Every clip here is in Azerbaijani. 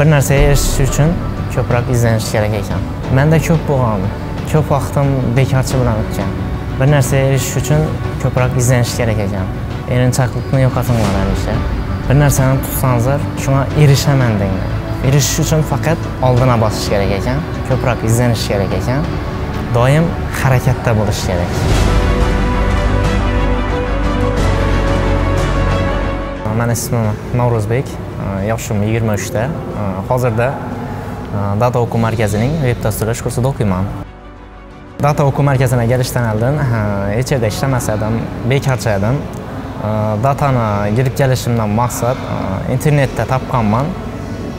bir narsəyə erishish uchun ko'proq izlanish kerak ekan. Manda ko'p bo'lgan ko'p vaqtim bekorchi bilan o'tgan. Bir narsaga erishish uchun ko'proq izlanish kerak ekan. Erinchoqlikni yo'qotinglar hamisha bir narsani tutsangizlar shunga erishaman denglar erishish uchun faqat oldina bosish kerak ekan ko'proq izlanish kerak ekan. Doim harakatda bo'lish kerak mani ismim navro'zbek e, yoshim yigirma uchda e, hozirda e, data o'quv markazining veb dasturlash kursida o'qiyman. Data o'quv markaziga kelishdan oldin hech yerda ishlamas edim bekorchi edim. Datani kirib kelishimdan maqsad internetda topganman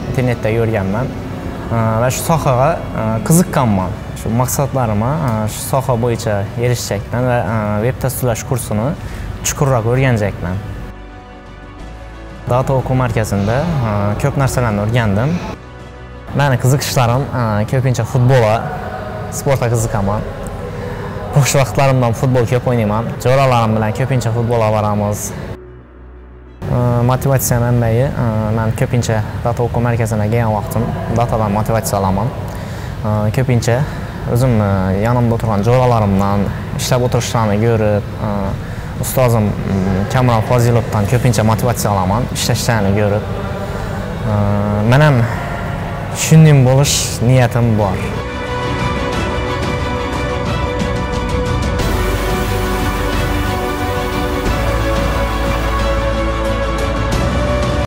internetda yurganman. Va shu sohaga qiziqqanman. Shu maqsadlarimga shu soha bo'yicha erishjakman va veb dasturlash kursini chuqurroq o'rganjakman data o'quv markazida ko'p narsalarni o'rgandim mani qiziqishlarim ko'pincha futbol sportga qiziqaman bo'sh vaqtlarimdan futbol ko'p o'ynayman jo'ralarim bilan ko'pincha futbolga boramiz motivatsiya manbai man ko'pincha data o'quv markaziga kelgan vaqtim datadan motivatsiya olaman ko'pincha o'zim yonimda o'tirgan jo'ralarimdan ishlab o'tirishlarini ko'rib ustozim kamron fozilovdan ko'pincha motivatsiya olaman ishlashlarini ko'rib man ham shunday bo'lish niyatim bor